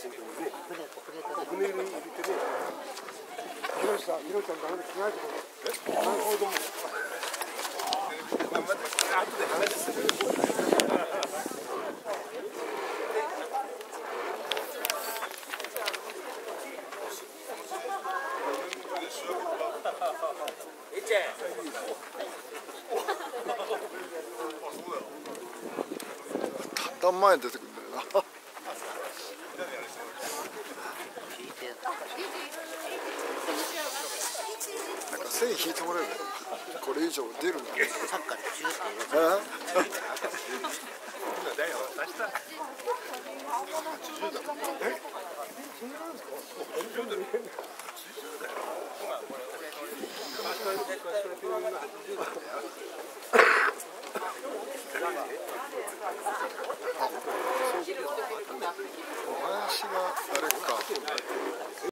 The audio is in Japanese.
しいさたん。ん前に出てくるんだよな。なんか線引いてもらえばこれ以上出るんだよ。サッカーでシューって入れえ小林があれか。